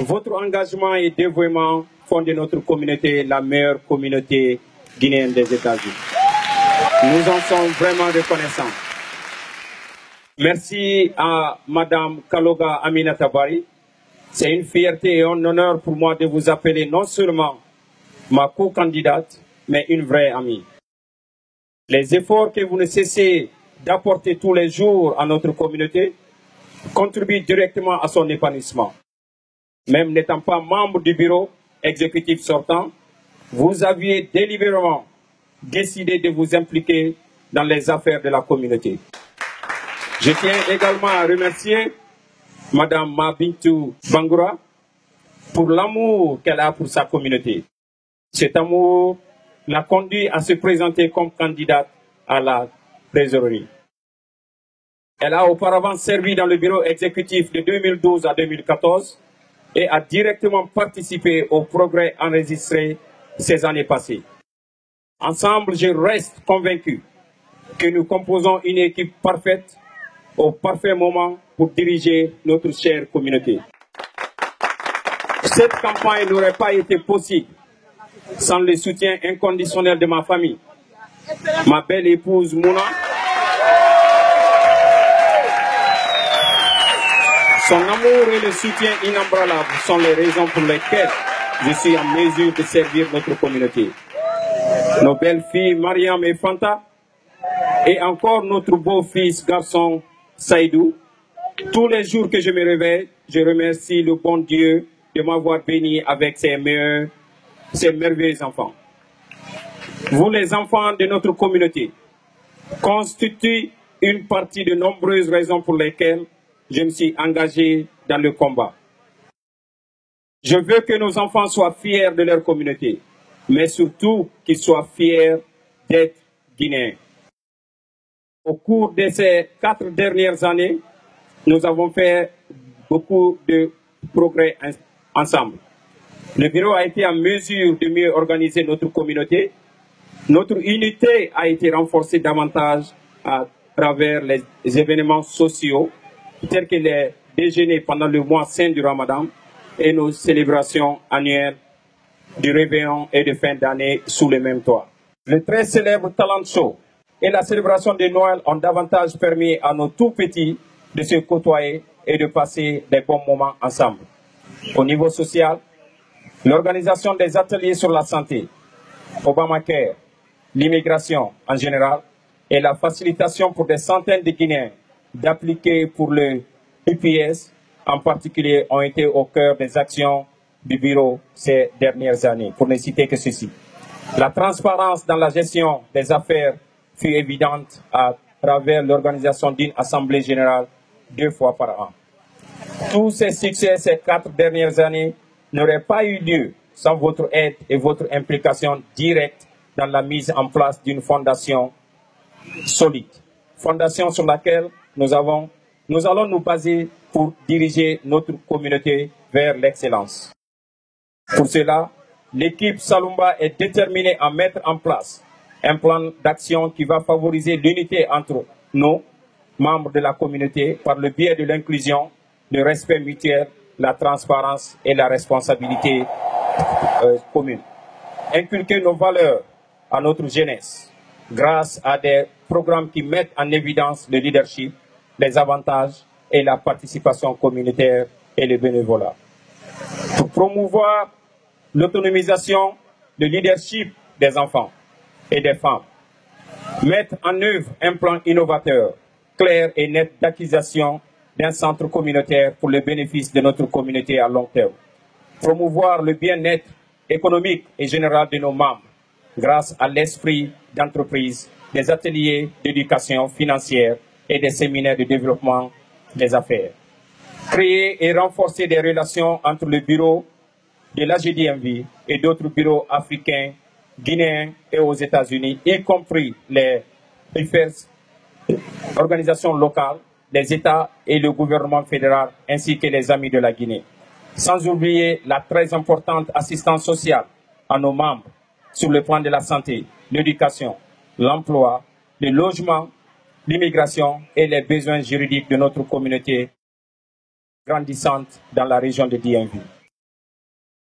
Votre engagement et dévouement font de notre communauté la meilleure communauté guinéenne des États-Unis. Nous en sommes vraiment reconnaissants. Merci à Madame Kaloga Aminata Bari. C'est une fierté et un honneur pour moi de vous appeler non seulement ma co-candidate, mais une vraie amie. Les efforts que vous ne cessez d'apporter tous les jours à notre communauté contribuent directement à son épanouissement. Même n'étant pas membre du bureau exécutif sortant, vous aviez délibérément décidé de vous impliquer dans les affaires de la communauté. Je tiens également à remercier Madame Mabintou Bangoura pour l'amour qu'elle a pour sa communauté. Cet amour l'a conduit à se présenter comme candidate à la trésorerie. Elle a auparavant servi dans le bureau exécutif de 2012 à 2014 et a directement participé au progrès enregistré ces années passées. Ensemble, je reste convaincu que nous composons une équipe parfaite au parfait moment pour diriger notre chère communauté. Cette campagne n'aurait pas été possible sans le soutien inconditionnel de ma famille, ma belle épouse Mouna, son amour et le soutien inébranlable sont les raisons pour lesquelles je suis en mesure de servir notre communauté. Nos belles filles Mariam et Fanta, et encore notre beau-fils garçon Saïdou. Tous les jours que je me réveille, je remercie le bon Dieu de m'avoir béni avec ses meilleurs ces merveilleux enfants. Vous, les enfants de notre communauté, constituez une partie de nombreuses raisons pour lesquelles je me suis engagé dans le combat. Je veux que nos enfants soient fiers de leur communauté, mais surtout qu'ils soient fiers d'être guinéens. Au cours de ces quatre dernières années, nous avons fait beaucoup de progrès ensemble. Le bureau a été en mesure de mieux organiser notre communauté. Notre unité a été renforcée davantage à travers les événements sociaux, tels que les déjeuners pendant le mois saint du Ramadan et nos célébrations annuelles du réveillon et de fin d'année sous le même toit. Le très célèbre Talent Show et la célébration de Noël ont davantage permis à nos tout petits de se côtoyer et de passer des bons moments ensemble. Au niveau social, l'organisation des ateliers sur la santé, Obamacare, l'immigration en général et la facilitation pour des centaines de Guinéens d'appliquer pour le UPS en particulier ont été au cœur des actions du bureau ces dernières années, pour ne citer que ceci. La transparence dans la gestion des affaires fut évidente à travers l'organisation d'une assemblée générale deux fois par an. Tous ces succès ces quatre dernières années n'auraient pas eu lieu sans votre aide et votre implication directe dans la mise en place d'une fondation solide. Fondation sur laquelle nous, allons nous baser pour diriger notre communauté vers l'excellence. Pour cela, l'équipe Salumba est déterminée à mettre en place un plan d'action qui va favoriser l'unité entre nous, membres de la communauté, par le biais de l'inclusion, le respect mutuel, la transparence et la responsabilité euh, commune. Inculquer nos valeurs à notre jeunesse grâce à des programmes qui mettent en évidence le leadership, les avantages et la participation communautaire et le bénévolat. Promouvoir l'autonomisation, le leadership des enfants et des femmes. Mettre en œuvre un plan innovateur, clair et net d'acquisition d'un centre communautaire pour le bénéfice de notre communauté à long terme. Promouvoir le bien-être économique et général de nos membres grâce à l'esprit d'entreprise, des ateliers d'éducation financière et des séminaires de développement des affaires. Créer et renforcer des relations entre le bureau de l'AGDMV et d'autres bureaux africains, guinéens et aux États-Unis, y compris les organisations locales, les États et le gouvernement fédéral, ainsi que les amis de la Guinée. Sans oublier la très importante assistance sociale à nos membres sur le plan de la santé, l'éducation, l'emploi, le logement, l'immigration et les besoins juridiques de notre communauté grandissante dans la région de DMV.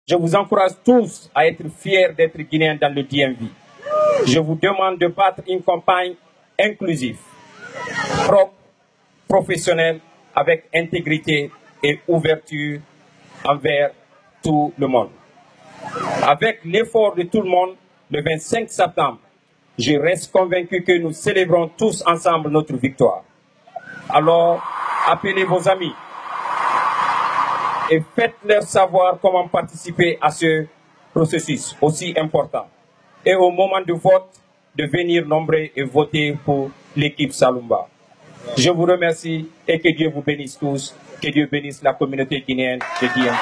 je vous encourage tous à être fiers d'être Guinéens dans le DMV. Je vous demande de battre une campagne inclusive, propre, professionnelle, avec intégrité et ouverture envers tout le monde. Avec l'effort de tout le monde, le 25 septembre, je reste convaincu que nous célébrons tous ensemble notre victoire. Alors, appelez vos amis et faites-leur savoir comment participer à ce processus aussi important. Et au moment du vote, de venir nombreux et voter pour l'équipe Salumba. Je vous remercie et que Dieu vous bénisse tous, que Dieu bénisse la communauté guinéenne de DMV.